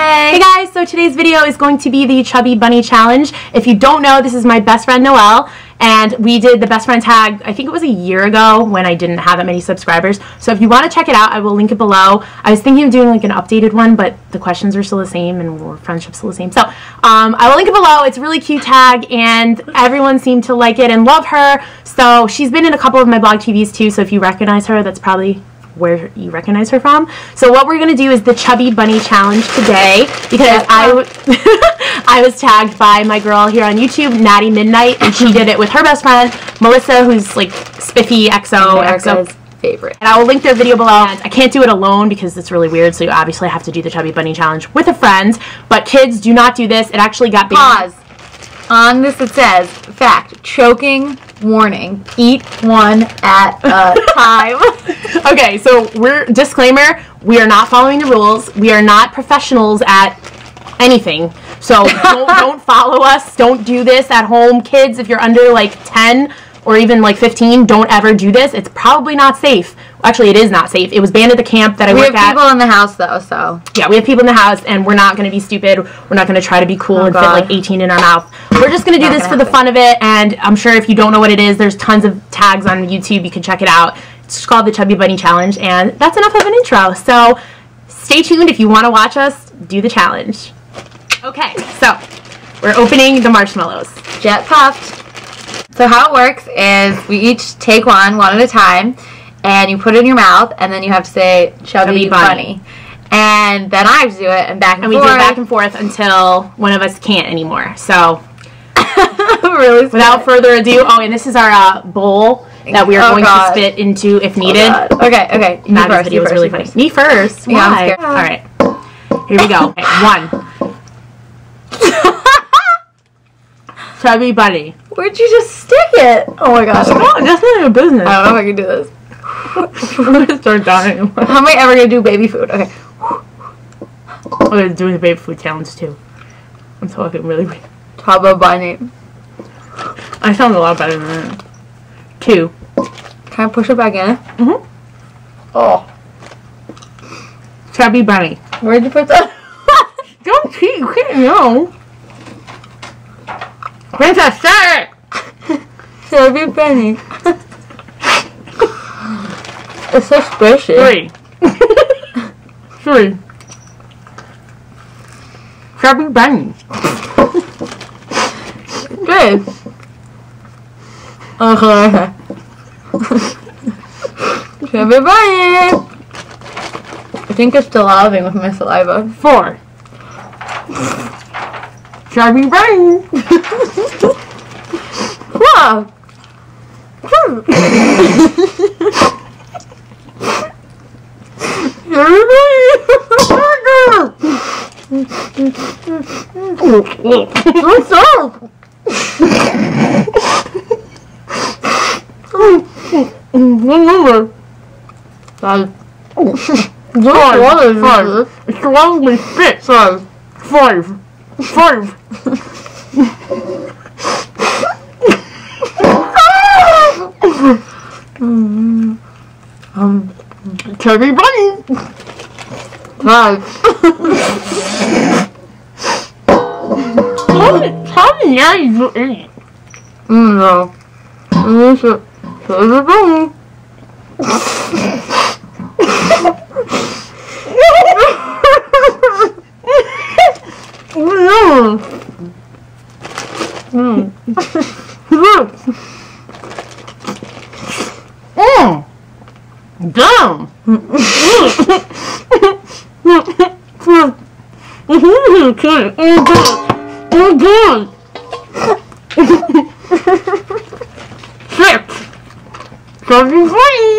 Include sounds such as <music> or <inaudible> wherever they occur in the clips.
Hey guys, so today's video is going to be the Chubby Bunny Challenge. If you don't know, this is my best friend Noelle, and we did the best friend tag, I think it was a year ago when I didn't have that many subscribers. So if you want to check it out, I will link it below. I was thinking of doing like an updated one, but the questions are still the same and our friendship's still the same. So um, I will link it below. It's really cute tag, and everyone seemed to like it and love her. So she's been in a couple of my blog TVs too, so if you recognize her, that's probably where you recognize her from. So what we're going to do is the Chubby Bunny Challenge today because I, <laughs> I was tagged by my girl here on YouTube, Naty Midnight, and she did it with her best friend, Melissa, who's like Spiffy XO, XO favorite. And I will link their video below. I can't do it alone because it's really weird, so you obviously have to do the Chubby Bunny Challenge with a friend. But kids, do not do this. It actually got banned. Pause. On this it says, fact, choking warning. Eat one at a <laughs> time. okay, so we're disclaimer, we are not following the rules. We are not professionals at anything. So <laughs> don't, don't follow us. Don't do this at home. Kids, if you're under like 10 or even like 15, don't ever do this. It's probably not safe. Actually, it is not safe. It was banned at the camp that I we work at. We have people in the house though, so. Yeah, we have people in the house and we're not going to be stupid. We're not going to try to be cool oh, and God. fit like 18 in our mouth. We're just going to do this for the fun of it and I'm sure if you don't know what it is, there's tons of tags on YouTube. You can check it out. It's called the Chubby Bunny Challenge and that's enough of an intro. So stay tuned if you want to watch us do the challenge. Okay, so we're opening the marshmallows. Jet puffed. So how it works is we each take one, one at a time, and you put it in your mouth, and then you have to say chubby, bunny. bunny. And then I have to do it, and back and, and forth. we do it back and forth until one of us can't anymore. So, <laughs> really without further ado, oh, and this is our uh, bowl that we are oh, going God. to spit into if needed. Oh, okay, okay. You first, video was really funny. Me first. Why? Yeah, All right. Here we go. <laughs> Okay, one. <laughs> chubby bunny. Where'd you just stick it? Oh my gosh. Oh, that's of your business. I don't know if I can do this. I'm gonna start dying. How am I ever gonna do baby food? Okay. I'm gonna do the baby food challenge too. I'm talking really weird. Taba bunny. I sound a lot better than that. Two. Can I push it back in? Mm-hmm. Oh. Chubby bunny. Where'd you put that? <laughs> Don't cheat. You can't know. Princess, it! <laughs> Chubby bunny. <laughs> It's so squishy. Three. <laughs> Three. Chubby bunny. Good. Okay. <laughs> Chubby bunny. I think it's dissolving with my saliva. Four. Chubby bunny. <laughs> wow. What's up? What number? Five. Five. Five. Wrong with spit. Five. Five. Five. um, Chubby Bunny. Five. how, many you eat? No. It's a Chubby Bunny. <laughs> no. Mm. <laughs> Look. Mm. Damn. okay. Oh god. Oh god. Six. Seven three.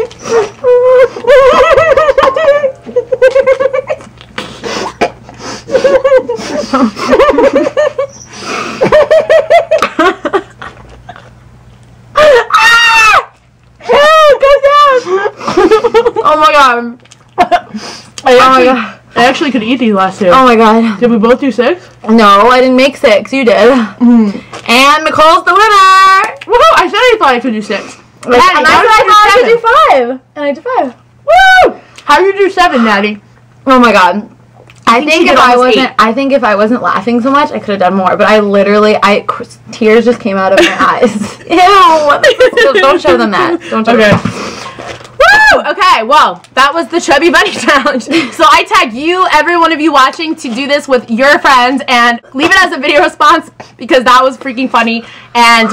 oh my god. I actually, oh my god. I actually could eat these last two. Oh my god. Did we both do six? No, I didn't make six. You did. Mm. And Nicole's the winner. Woohoo! I said I thought I could do six. Natty, and I said I thought I could do five. And I did five. Woo! How do you do seven, Natty? Oh my god. I, think think, if I wasn't, eight. I think if I wasn't laughing so much, I could have done more. But I literally, I tears just came out of my <laughs> eyes. Ew! <laughs> Don't show them that. Don't show Okay. them. Woo! Okay, well, that was the Chubby Bunny <laughs> Challenge. So I tag you, every one of you watching, to do this with your friends and leave it as a video response because that was freaking funny. And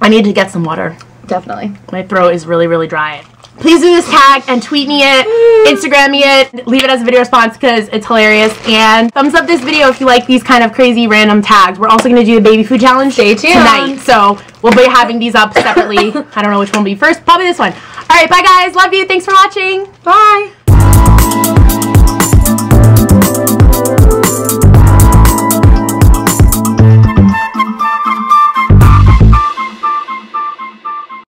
I need to get some water. Definitely. My throat is really, really dry. Please do this tag and tweet me it, Instagram me it, leave it as a video response because it's hilarious. And thumbs up this video if you like these kind of crazy random tags. We're also going to do the baby food challenge Stay tuned. tonight. So we'll be having these up separately. <laughs> I don't know which one will be first. Probably this one. All right, bye guys. Love you. Thanks for watching. Bye.